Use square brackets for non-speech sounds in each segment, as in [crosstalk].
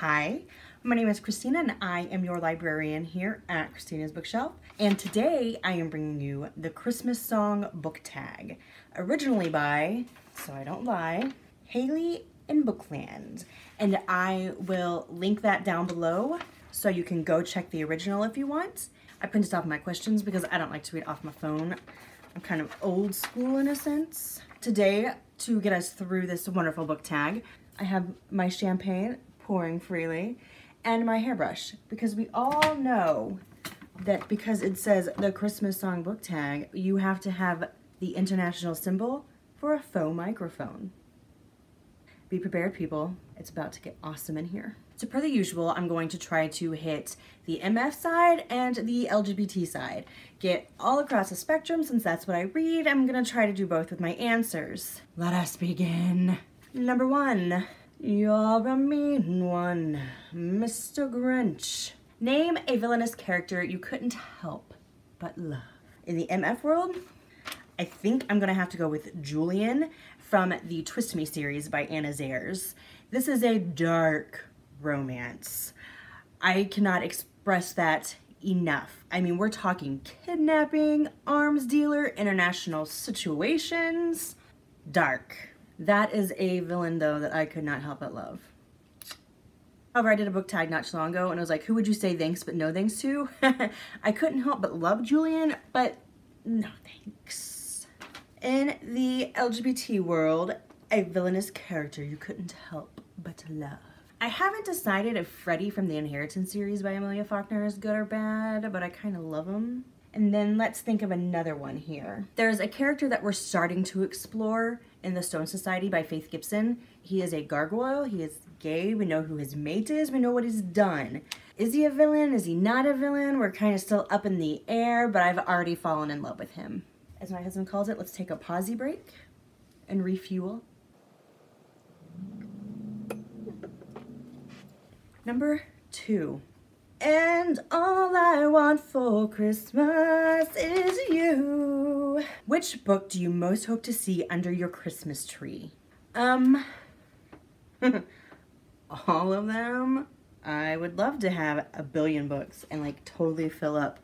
Hi, my name is Christina and I am your librarian here at Christina's Bookshelf. And today I am bringing you the Christmas Song Book Tag, originally by, so I don't lie, Hailey in Bookland. And I will link that down below so you can go check the original if you want. I printed off my questions because I don't like to read off my phone. I'm kind of old school in a sense. Today, to get us through this wonderful book tag, I have my champagne pouring freely and my hairbrush because we all know that because it says the Christmas song book tag, you have to have the international symbol for a faux microphone. Be prepared, people. It's about to get awesome in here. So per the usual, I'm going to try to hit the MF side and the LGBT side. Get all across the spectrum since that's what I read. I'm gonna try to do both with my answers. Let us begin. Number one, you're a mean one, Mr. Grinch. Name a villainous character you couldn't help but love. In the MF world, I think I'm gonna have to go with Julian from the Twist Me series by Anna Zaires. This is a dark romance. I cannot express that enough. I mean, we're talking kidnapping, arms dealer, international situations, dark. That is a villain though that I could not help but love. However, I did a book tag not too long ago and I was like, who would you say thanks but no thanks to? [laughs] I couldn't help but love Julian, but no thanks. In the LGBT world, a villainous character you couldn't help but love. I haven't decided if Freddie from the Inheritance series by Amelia Faulkner is good or bad, but I kind of love him. And then let's think of another one here. There's a character that we're starting to explore in The Stone Society by Faith Gibson. He is a gargoyle, he is gay, we know who his mate is, we know what he's done. Is he a villain? Is he not a villain? We're kind of still up in the air, but I've already fallen in love with him. As my husband calls it, let's take a pausey break and refuel. Number two. And all I want for Christmas is you. Which book do you most hope to see under your Christmas tree? Um, [laughs] all of them. I would love to have a billion books and like totally fill up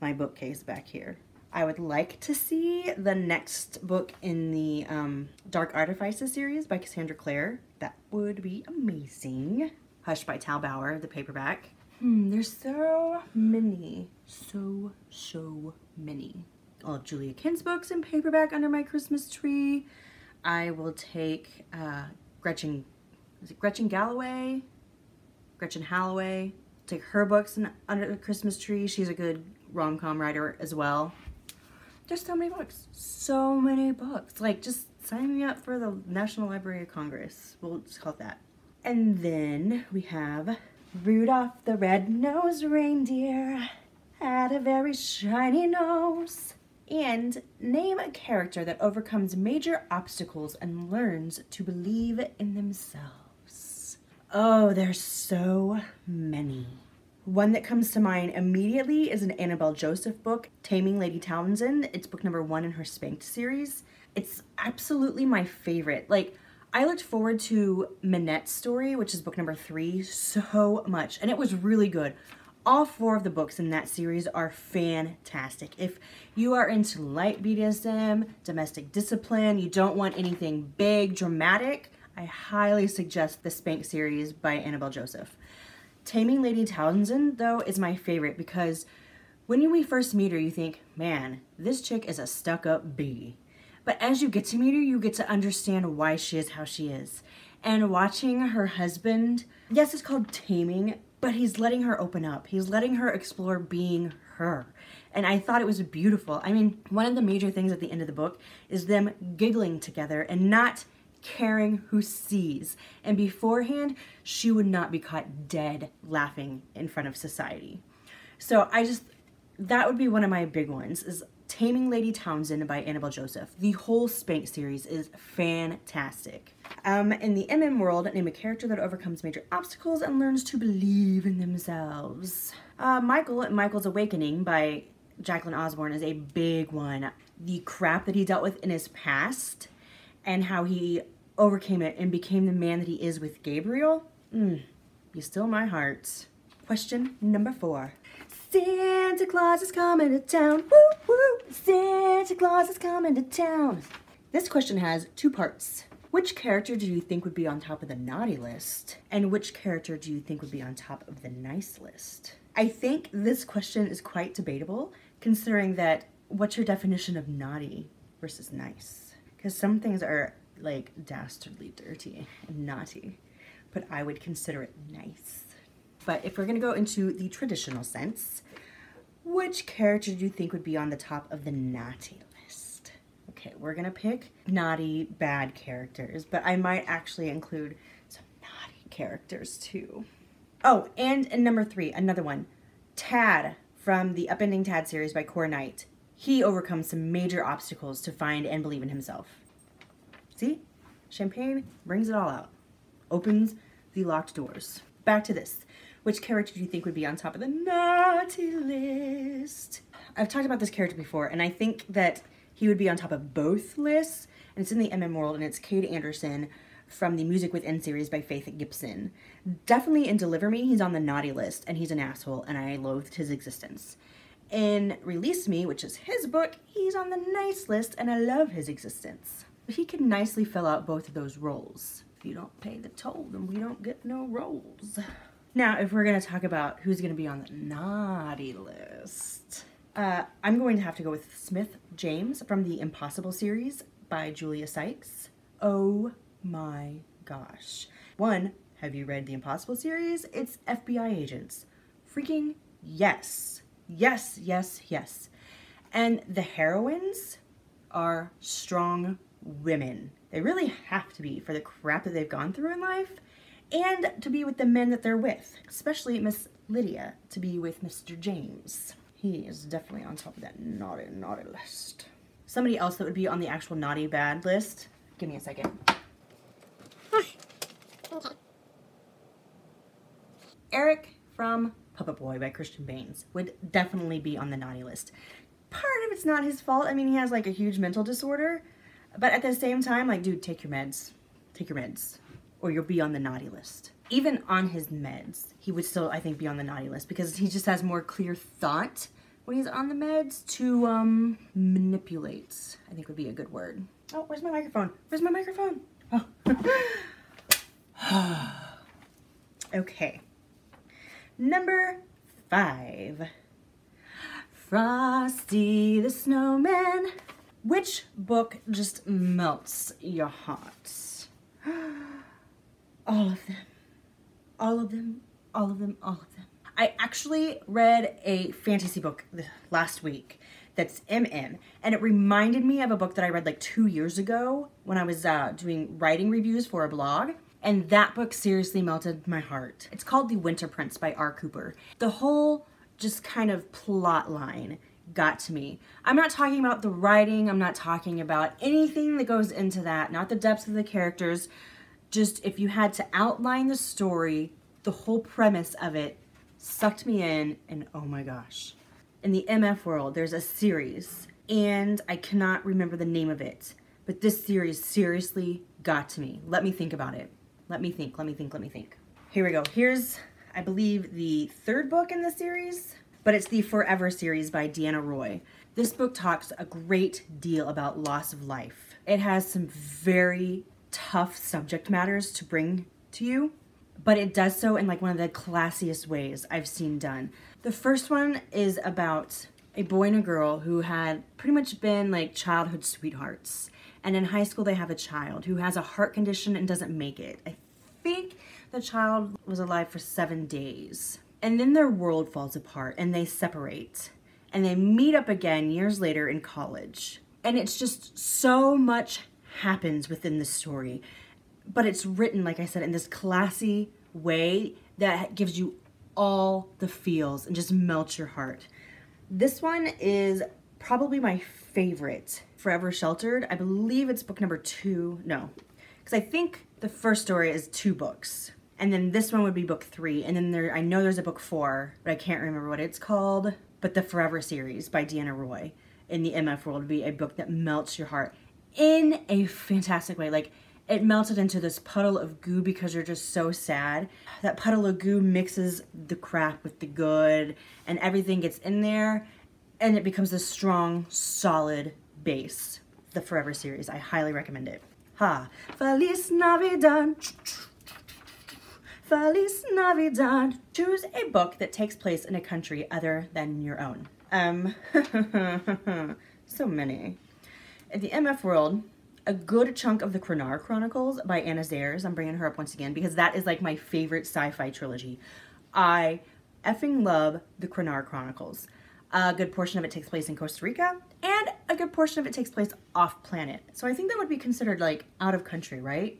my bookcase back here. I would like to see the next book in the um, Dark Artifices series by Cassandra Clare. That would be amazing. Hush by Tal Bauer, the paperback. Hmm, there's so many, so, so many. All of Julia Kinn's books in paperback under my Christmas tree. I will take uh, Gretchen, is it Gretchen Galloway? Gretchen Holloway. Take her books in, under the Christmas tree. She's a good rom-com writer as well. There's so many books, so many books. Like, just sign me up for the National Library of Congress. We'll just call it that. And then we have Rudolph the red-nosed reindeer had a very shiny nose. And name a character that overcomes major obstacles and learns to believe in themselves. Oh, there's so many. One that comes to mind immediately is an Annabel Joseph book, Taming Lady Townsend. It's book number one in her Spanked series. It's absolutely my favorite. Like, I looked forward to Minette's story, which is book number three, so much, and it was really good. All four of the books in that series are fantastic. If you are into light BDSM, domestic discipline, you don't want anything big, dramatic, I highly suggest the Spank series by Annabel Joseph. Taming Lady Townsend, though, is my favorite because when we first meet her, you think, man, this chick is a stuck-up bee. But as you get to meet her, you get to understand why she is how she is. And watching her husband, yes, it's called taming, but he's letting her open up. He's letting her explore being her. And I thought it was beautiful. I mean, one of the major things at the end of the book is them giggling together and not caring who sees. And beforehand, she would not be caught dead laughing in front of society. So I just, that would be one of my big ones is Taming Lady Townsend by Annabel Joseph. The whole Spank series is fantastic. Um, in the MM world, name a character that overcomes major obstacles and learns to believe in themselves. Uh, Michael Michael's Awakening by Jacqueline Osborne is a big one. The crap that he dealt with in his past and how he overcame it and became the man that he is with Gabriel. Mm, you still my heart. Question number four. Santa Claus is coming to town. Woo woo! Santa Claus is coming to town. This question has two parts. Which character do you think would be on top of the naughty list? And which character do you think would be on top of the nice list? I think this question is quite debatable, considering that what's your definition of naughty versus nice? Because some things are like dastardly dirty and naughty, but I would consider it nice. But if we're gonna go into the traditional sense, which character do you think would be on the top of the naughty list? Okay, we're gonna pick naughty, bad characters, but I might actually include some naughty characters too. Oh, and, and number three, another one. Tad from the Upending Tad series by Kora Knight. He overcomes some major obstacles to find and believe in himself. See? Champagne brings it all out. Opens the locked doors. Back to this. Which character do you think would be on top of the naughty list? I've talked about this character before, and I think that he would be on top of both lists. And it's in the MM world, and it's Cade Anderson from the Music Within series by Faith Gibson. Definitely in Deliver Me, he's on the naughty list, and he's an asshole, and I loathed his existence. In Release Me, which is his book, he's on the nice list, and I love his existence. He can nicely fill out both of those roles. If you don't pay the toll, then we don't get no roles. Now, if we're going to talk about who's going to be on the naughty list, uh, I'm going to have to go with Smith James from the Impossible series by Julia Sykes. Oh my gosh. One, have you read the Impossible series? It's FBI agents. Freaking yes. Yes, yes, yes. And the heroines are strong women. They really have to be for the crap that they've gone through in life and to be with the men that they're with, especially Miss Lydia to be with Mr. James. He is definitely on top of that naughty, naughty list. Somebody else that would be on the actual naughty bad list. Give me a second. [sighs] Eric from Puppet Boy by Christian Baines would definitely be on the naughty list. Part of it's not his fault. I mean, he has like a huge mental disorder. But at the same time, like, dude, take your meds. Take your meds. Or you'll be on the naughty list. Even on his meds, he would still, I think, be on the naughty list because he just has more clear thought when he's on the meds to um, manipulate, I think would be a good word. Oh, where's my microphone? Where's my microphone? Oh. [sighs] okay. Number five. Frosty the Snowman. Which book just melts your hearts? [gasps] [gasps] All of them. All of them. All of them. All of them. I actually read a fantasy book last week that's MM, and it reminded me of a book that I read like two years ago when I was uh, doing writing reviews for a blog. And that book seriously melted my heart. It's called The Winter Prince by R. Cooper. The whole just kind of plot line got to me. I'm not talking about the writing, I'm not talking about anything that goes into that, not the depths of the characters. Just if you had to outline the story, the whole premise of it sucked me in, and oh my gosh. In the MF world, there's a series, and I cannot remember the name of it, but this series seriously got to me. Let me think about it. Let me think, let me think, let me think. Here we go. Here's, I believe, the third book in the series, but it's the Forever series by Deanna Roy. This book talks a great deal about loss of life. It has some very tough subject matters to bring to you, but it does so in like one of the classiest ways I've seen done. The first one is about a boy and a girl who had pretty much been like childhood sweethearts. And in high school, they have a child who has a heart condition and doesn't make it. I think the child was alive for seven days. And then their world falls apart and they separate. And they meet up again years later in college. And it's just so much happens within the story. But it's written, like I said, in this classy way that gives you all the feels and just melts your heart. This one is probably my favorite, Forever Sheltered. I believe it's book number two. No, because I think the first story is two books. And then this one would be book three. And then there, I know there's a book four, but I can't remember what it's called. But the Forever series by Deanna Roy in the MF world would be a book that melts your heart in a fantastic way. Like it melted into this puddle of goo because you're just so sad. That puddle of goo mixes the crap with the good and everything gets in there and it becomes this strong, solid base. The Forever series, I highly recommend it. Ha, Feliz Navidad. Feliz Navidad. Choose a book that takes place in a country other than your own. Um, [laughs] so many. In the MF world, a good chunk of the Krinar Chronicles by Anna Zaires. I'm bringing her up once again because that is like my favorite sci-fi trilogy. I effing love the Krinar Chronicles. A good portion of it takes place in Costa Rica, and a good portion of it takes place off planet. So I think that would be considered like out of country, right?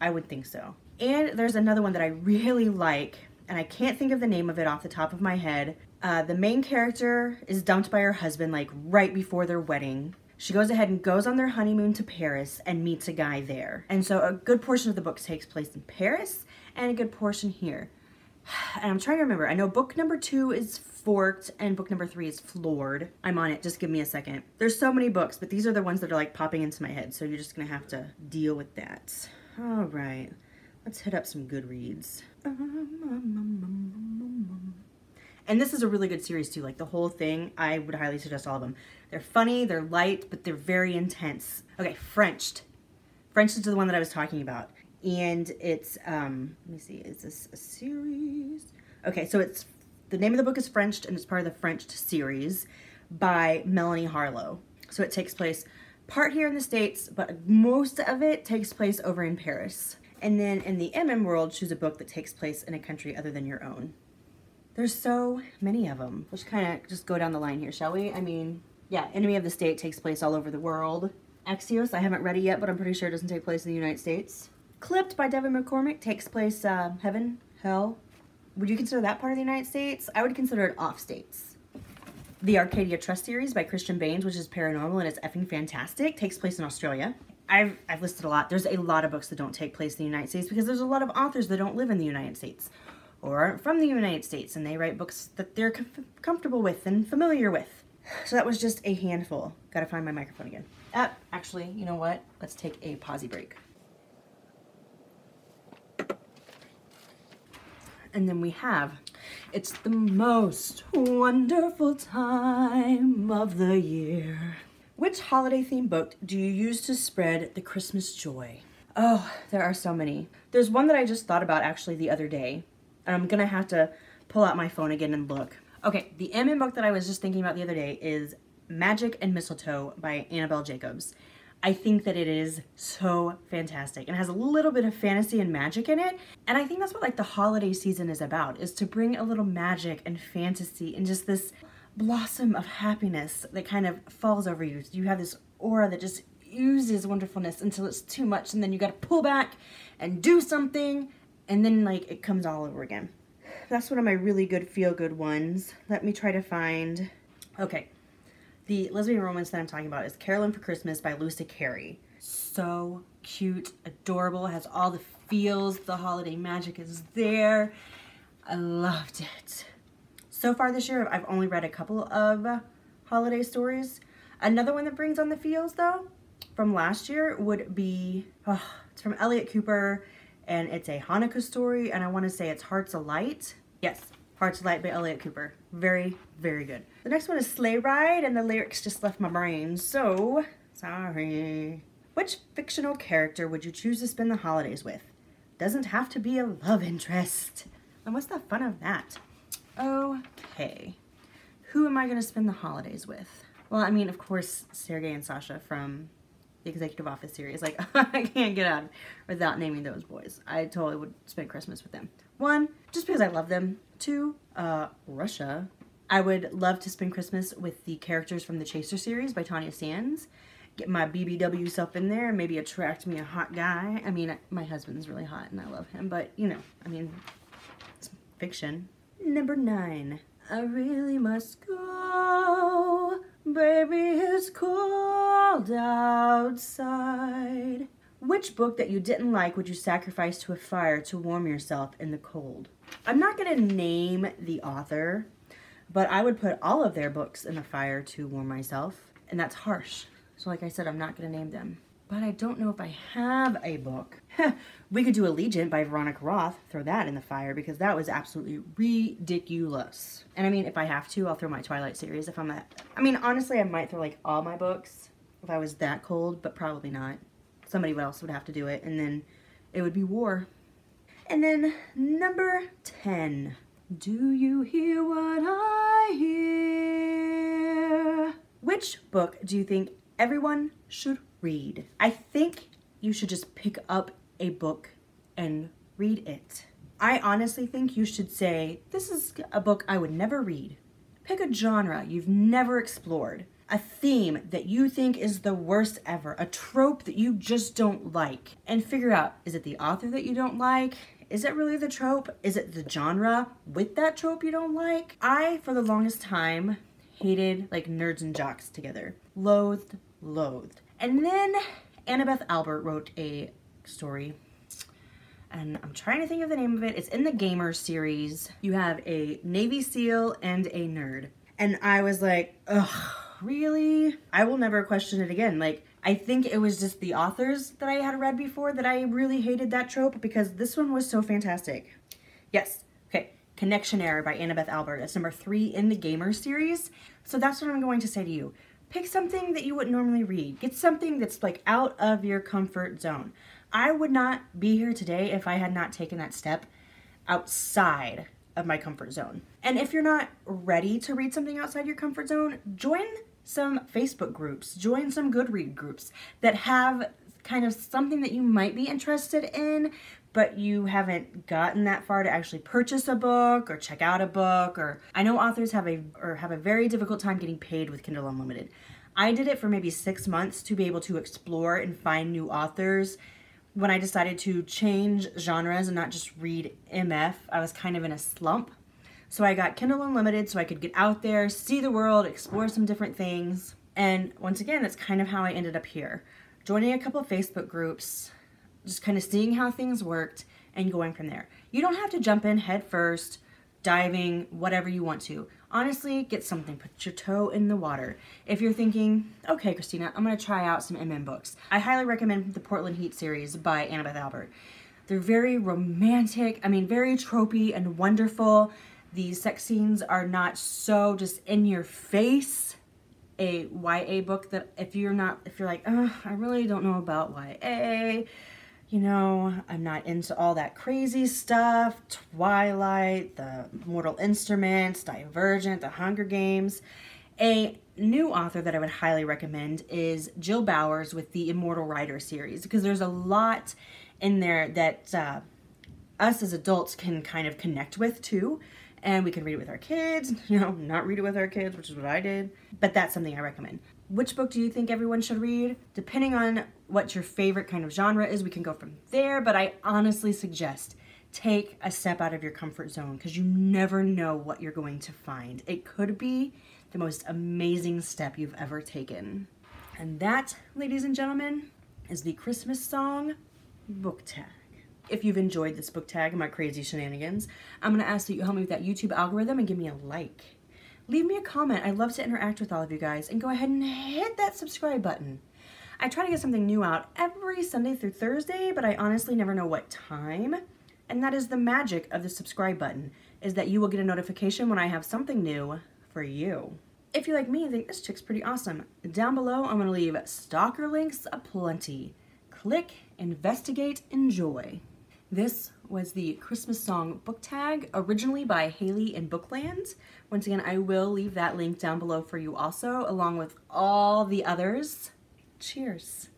I would think so. And there's another one that I really like, and I can't think of the name of it off the top of my head. Uh, the main character is dumped by her husband like right before their wedding. She goes ahead and goes on their honeymoon to Paris and meets a guy there. And so a good portion of the book takes place in Paris and a good portion here. [sighs] And I'm trying to remember. I know book number two is forked and book number three is floored. I'm on it. Just give me a second. There's so many books, but these are the ones that are like popping into my head. So you're just going to have to deal with that. All right. Let's hit up some Goodreads. And this is a really good series too. Like the whole thing, I would highly suggest all of them. They're funny, they're light, but they're very intense. Okay, Frenched. Frenched is the one that I was talking about. And it's, um, let me see, is this a series? Okay, so it's, the name of the book is Frenched and it's part of the Frenched series by Melanie Harlow. So it takes place part here in the States, but most of it takes place over in Paris. And then in the MM world, choose a book that takes place in a country other than your own. There's so many of them. Let's kind of just go down the line here, shall we? I mean, yeah, Enemy of the State takes place all over the world. Axios, I haven't read it yet, but I'm pretty sure it doesn't take place in the United States. Clipped by Devon McCormack takes place uh, heaven, hell. Would you consider that part of the United States? I would consider it off states. The Arcadia Trust series by Christian Baines, which is paranormal and it's effing fantastic, takes place in Australia. I've, I've listed a lot. There's a lot of books that don't take place in the United States because there's a lot of authors that don't live in the United States or aren't from the United States and they write books that they're com comfortable with and familiar with. So that was just a handful. Gotta find my microphone again. Uh, actually, you know what? Let's take a pausey break. And then we have, it's the most wonderful time of the year. Which holiday themed book do you use to spread the Christmas joy? Oh, there are so many. There's one that I just thought about actually the other day. I'm gonna have to pull out my phone again and look. Okay, the MM book that I was just thinking about the other day is Magic and Mistletoe by Annabelle Jacobs. I think that it is so fantastic and has a little bit of fantasy and magic in it. And I think that's what like the holiday season is about, is to bring a little magic and fantasy and just this blossom of happiness that kind of falls over you. You have this aura that just oozes wonderfulness until it's too much and then you gotta pull back and do something and then like it comes all over again. That's one of my really good feel-good ones. Let me try to find, okay. The lesbian romance that I'm talking about is Carolyn for Christmas by Lucy Carey. So cute, adorable, has all the feels, the holiday magic is there. I loved it. So far this year, I've only read a couple of holiday stories. Another one that brings on the feels though, from last year would be, oh, it's from Elliot Cooper and it's a Hanukkah story, and I want to say it's Hearts Alight. Yes, Hearts Alight by Elliot Cooper. Very, very good. The next one is Sleigh Ride, and the lyrics just left my brain, so sorry. Which fictional character would you choose to spend the holidays with? Doesn't have to be a love interest. And what's the fun of that? Okay. Who am I going to spend the holidays with? Well, I mean, of course, Sergey and Sasha from the Executive Office series. Like, [laughs] I can't get out without naming those boys. I totally would spend Christmas with them. One, just because I love them. Two, uh, Russia. I would love to spend Christmas with the characters from the Chaser series by Tanya Sands. Get my BBW self in there and maybe attract me a hot guy. I mean, my husband's really hot and I love him, but you know, I mean, it's fiction. Number nine. I really must go. Baby, it's cold outside. Which book that you didn't like would you sacrifice to a fire to warm yourself in the cold? I'm not going to name the author, but I would put all of their books in the fire to warm myself, and that's harsh. So like I said, I'm not going to name them. But I don't know if I have a book. [laughs] we could do Allegiant by Veronica Roth, throw that in the fire because that was absolutely ridiculous. And I mean, if I have to, I'll throw my Twilight series if I'm at, I mean, honestly, I might throw like all my books if I was that cold, but probably not. Somebody else would have to do it, and then it would be war. And then number 10. Do you hear what I hear? Which book do you think everyone should read? I think you should just pick up a book and read it. I honestly think you should say, This is a book I would never read. Pick a genre you've never explored, a theme that you think is the worst ever, a trope that you just don't like, and figure out is it the author that you don't like? Is it really the trope? Is it the genre with that trope you don't like? I, for the longest time, hated like nerds and jocks together. Loathed, loathed. And then Annabeth Albert wrote a story and I'm trying to think of the name of it. It's in the Gamer series. You have a Navy SEAL and a nerd. And I was like, ugh, really? I will never question it again. Like, I think it was just the authors that I had read before that I really hated that trope because this one was so fantastic. Yes, okay, Connection Error by Annabeth Albert. That's number three in the Gamer series. So that's what I'm going to say to you. Pick something that you wouldn't normally read. Get something that's like out of your comfort zone. I would not be here today if I had not taken that step outside of my comfort zone. And if you're not ready to read something outside your comfort zone, join some Facebook groups, join some Goodread groups that have kind of something that you might be interested in, but you haven't gotten that far to actually purchase a book or check out a book or I know authors have a or have a very difficult time getting paid with Kindle Unlimited. I did it for maybe 6 months to be able to explore and find new authors. When I decided to change genres and not just read MF, I was kind of in a slump so I got Kindle Unlimited so I could get out there, see the world, explore some different things. And once again, that's kind of how I ended up here. Joining a couple Facebook groups, just kind of seeing how things worked and going from there. You don't have to jump in head first, diving, whatever you want to. Honestly, get something, put your toe in the water. If you're thinking, okay, Christina, I'm gonna try out some MM books, I highly recommend the Portland Heat series by Annabeth Albert. They're very romantic, I mean, very tropey and wonderful. These sex scenes are not so just in your face. A YA book that if you're not, if you're like, I really don't know about YA, you know, I'm not into all that crazy stuff, Twilight, the Mortal Instruments, Divergent, The Hunger Games. A new author that I would highly recommend is Jill Bowers with the Immortal Rider series because there's a lot in there that uh, us as adults can kind of connect with too and we can read it with our kids, [laughs] you know, not read it with our kids, which is what I did. But that's something I recommend. Which book do you think everyone should read? Depending on what your favorite kind of genre is, we can go from there, but I honestly suggest take a step out of your comfort zone because you never know what you're going to find. It could be the most amazing step you've ever taken. And that, ladies and gentlemen, is the Christmas song book tag if you've enjoyed this book tag and my crazy shenanigans, I'm to ask that you help me with that YouTube algorithm and give me a like. Leave me a comment. I'd love to interact with all of you guys. And go ahead and hit that subscribe button. I try to get something new out every Sunday through Thursday, but I honestly never know what time. And that is the magic of the subscribe button, is that you will get a notification when I have something new for you. If you like me and think this chick's pretty awesome, down below I'm to leave stalker links aplenty. Click, investigate, enjoy. This was the Christmas song book tag, originally by Hailey in Bookland. Once again, I will leave that link down below for you also, along with all the others. Cheers.